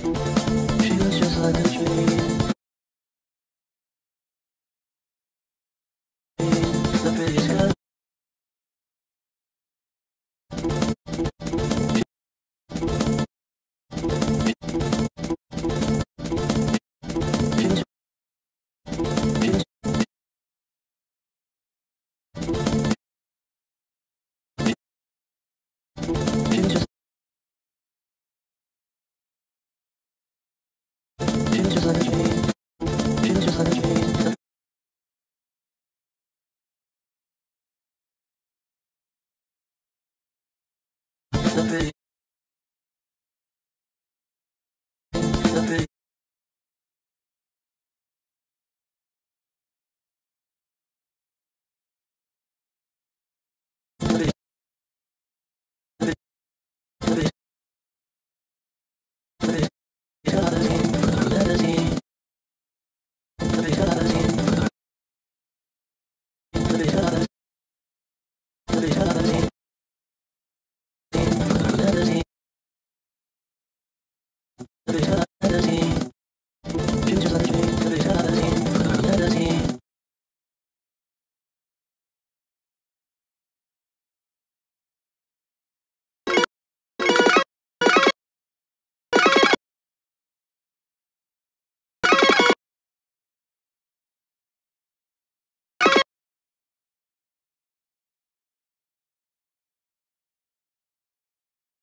She was just like a dream. Sophie. Sophie.